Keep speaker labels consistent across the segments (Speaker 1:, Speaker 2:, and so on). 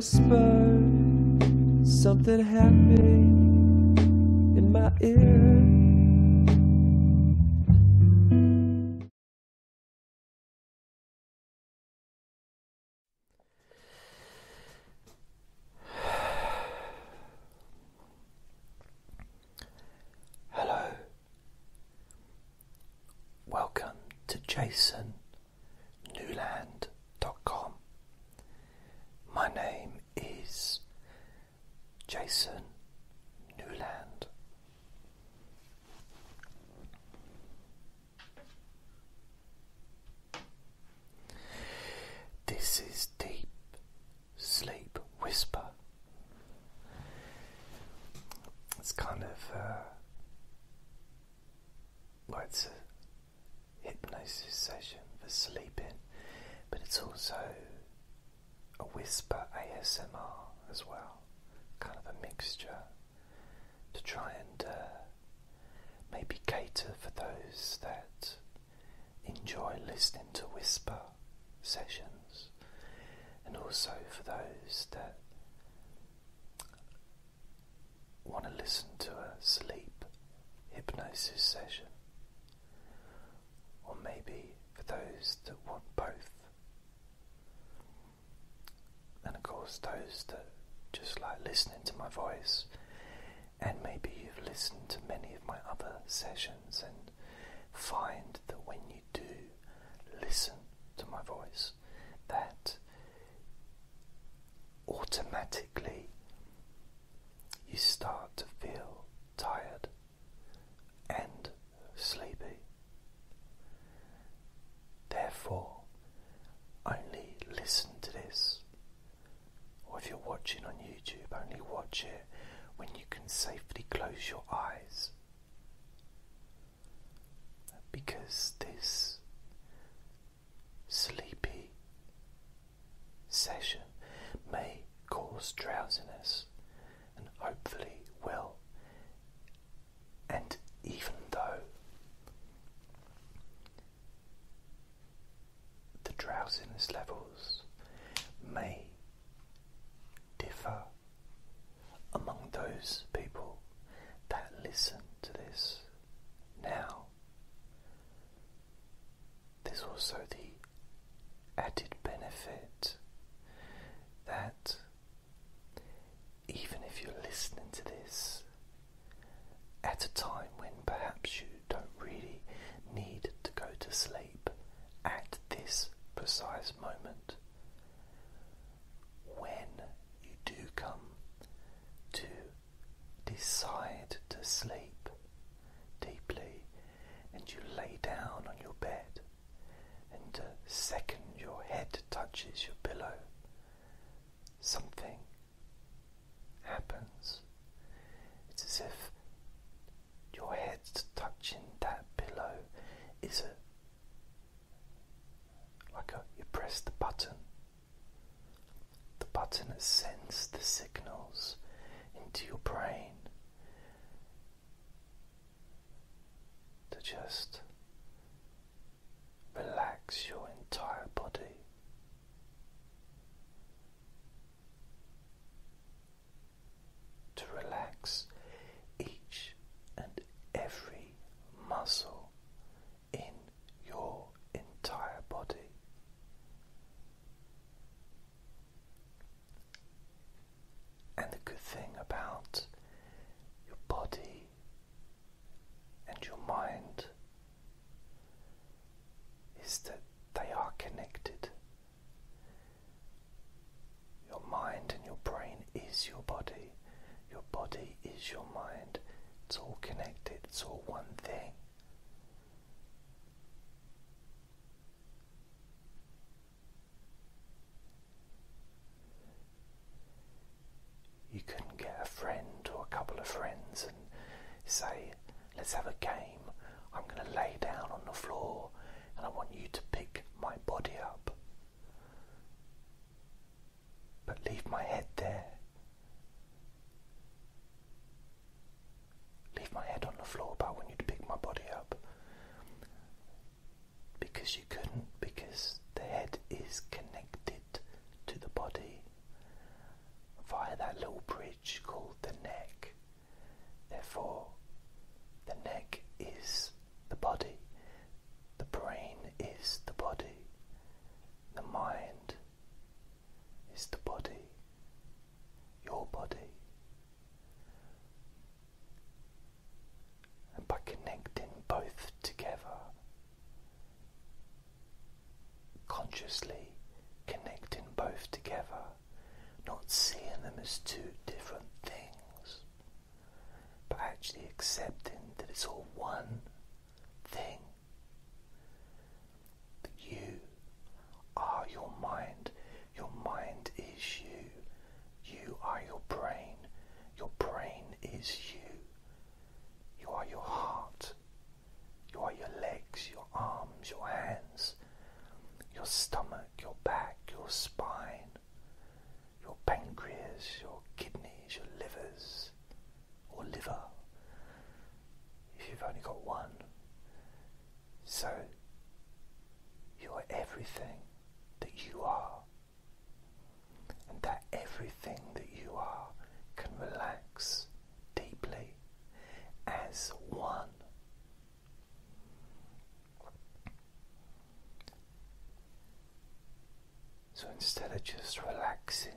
Speaker 1: whisper something happy in my ear.
Speaker 2: hypnosis session, or maybe for those that want both. And of course, those that just like listening to my voice, and maybe you've listened to many of my other sessions and find that when you do listen to my voice, that automatically safely close your eyes. And it sends the signals into your brain to just body. Your body is your mind. It's all connected, it's all one thing. because you couldn't, because the head is connected to the body via that little bridge called nicely. So instead of just relaxing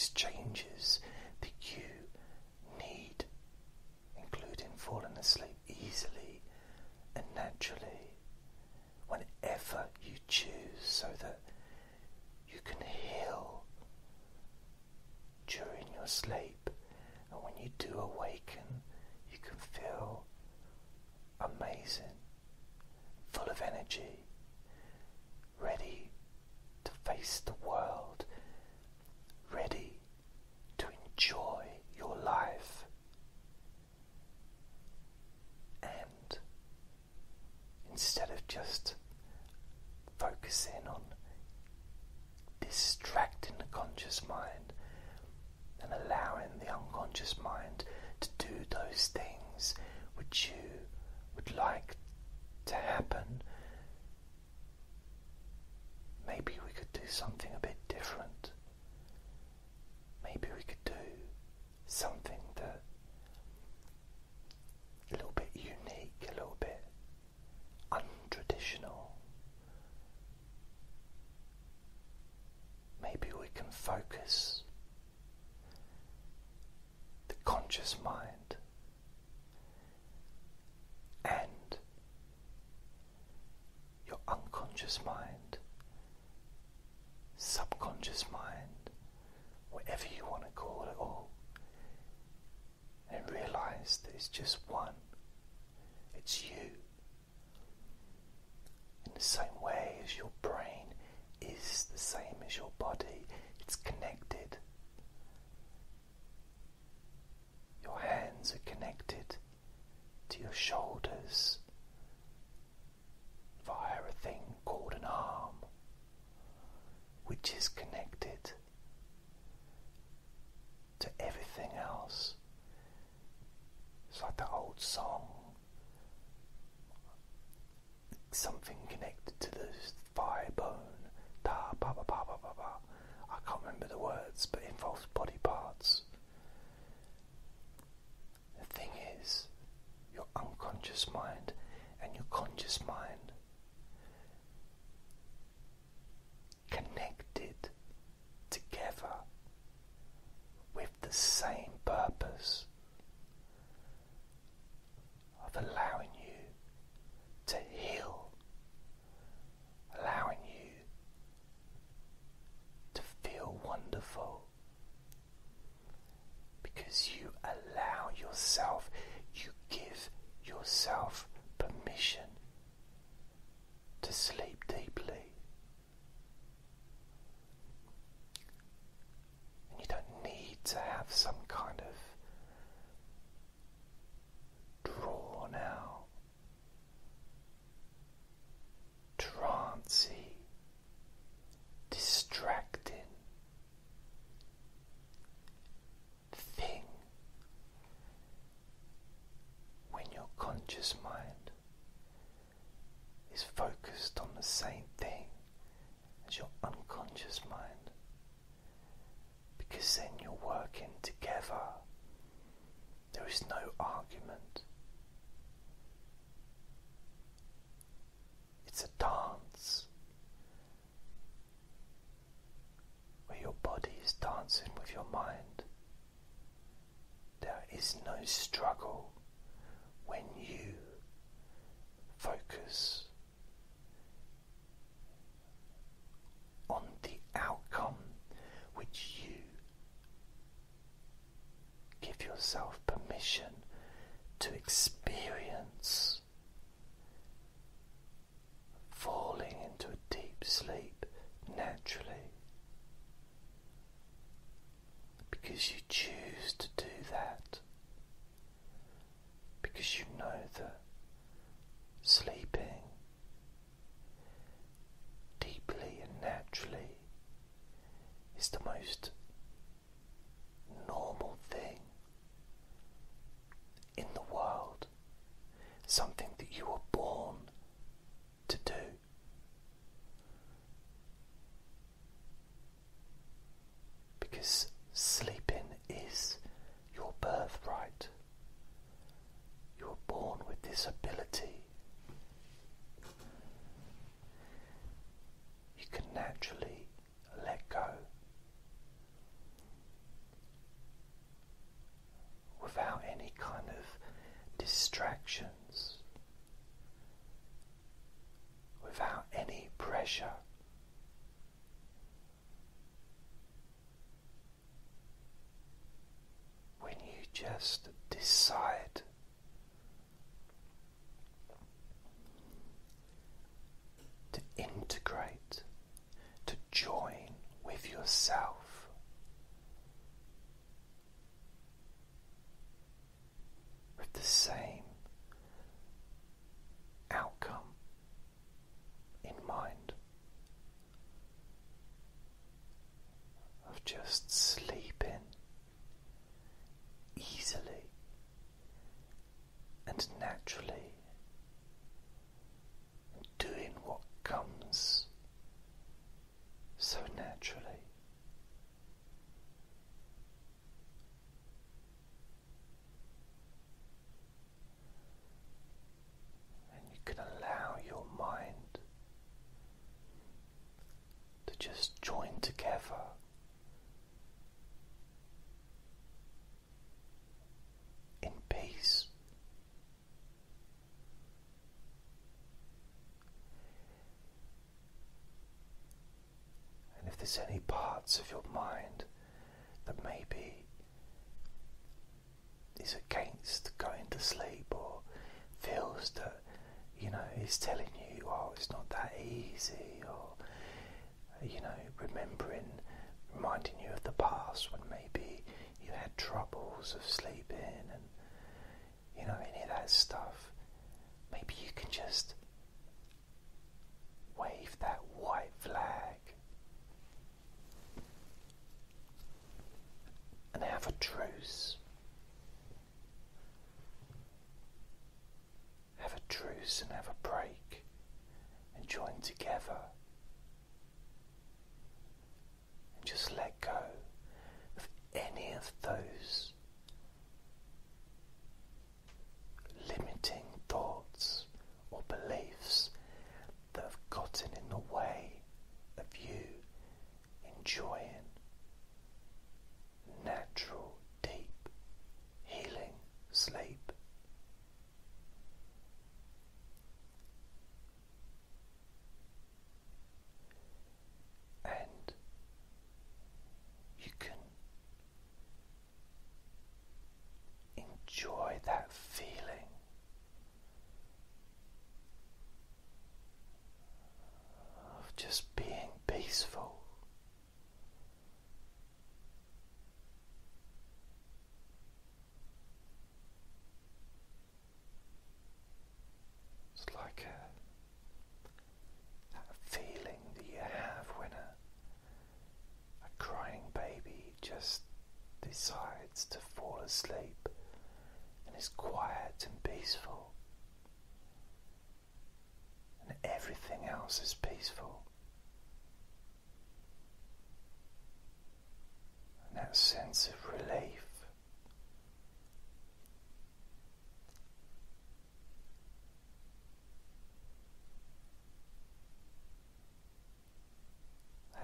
Speaker 2: Please check. mind and your unconscious mind. to everything else. It's like that old song. Something connected to the thigh bone. Da ba ba ba ba ba ba. I can't remember the words, but it involves body parts. The thing is, your unconscious mind and your conscious mind your unconscious mind. Because they sleep. just decide. To integrate, to join with yourself, with the same outcome in mind of just any parts of your mind that maybe is against going to sleep or feels that you know is telling you oh it's not that easy or you know remembering reminding you of the past when maybe you had troubles of sleeping and you know any of that stuff. Maybe you can just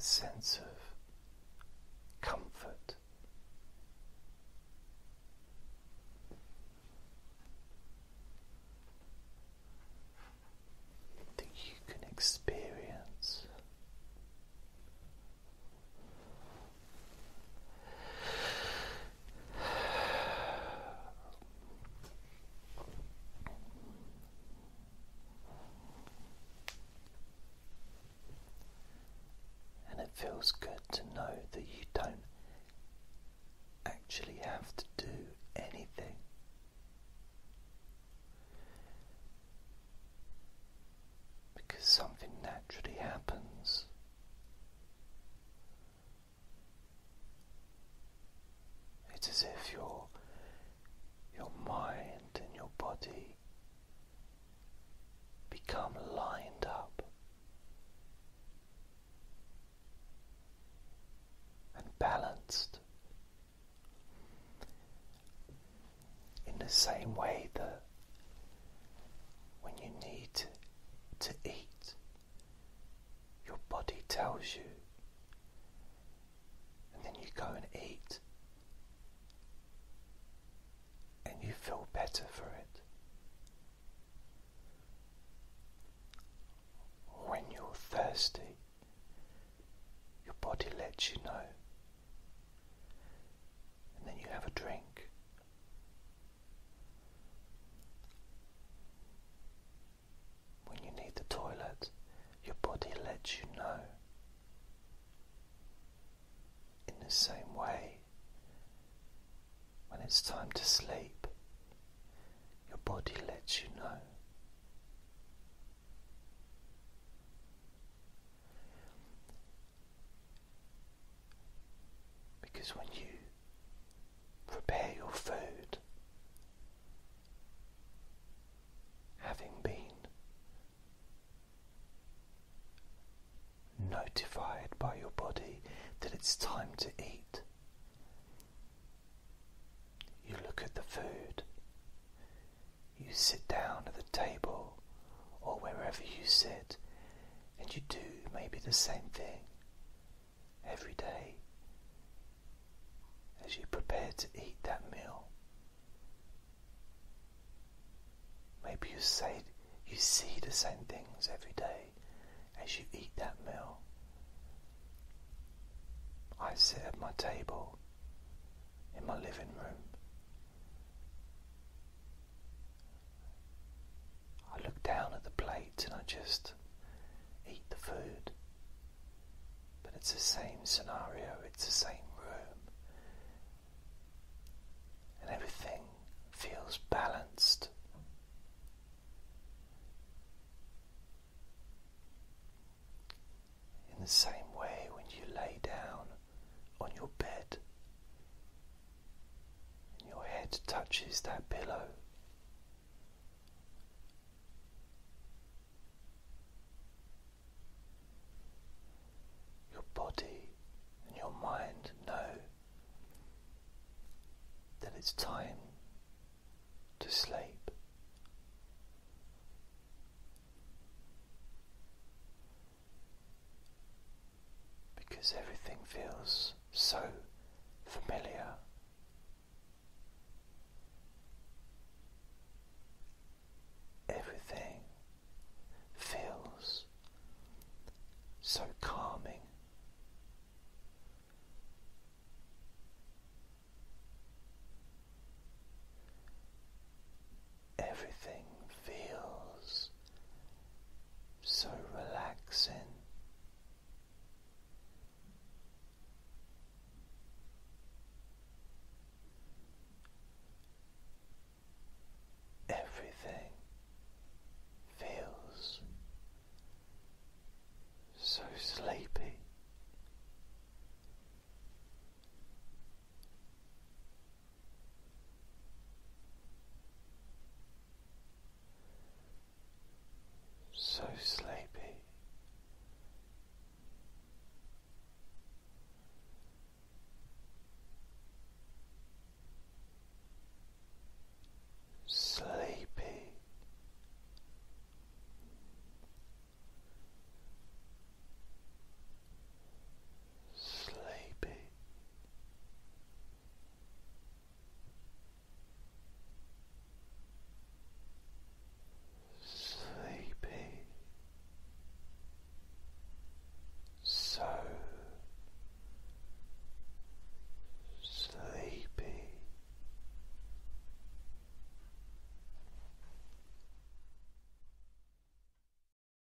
Speaker 2: sense of feels good to know that you don't to eat. Your body tells you when you say you see the same things every day as you eat that meal. I sit at my table in my living room. I look down at the plate and I just eat the food. But it's the same scenario, it's the same room. And everything feels balanced. Touches that pillow, Everything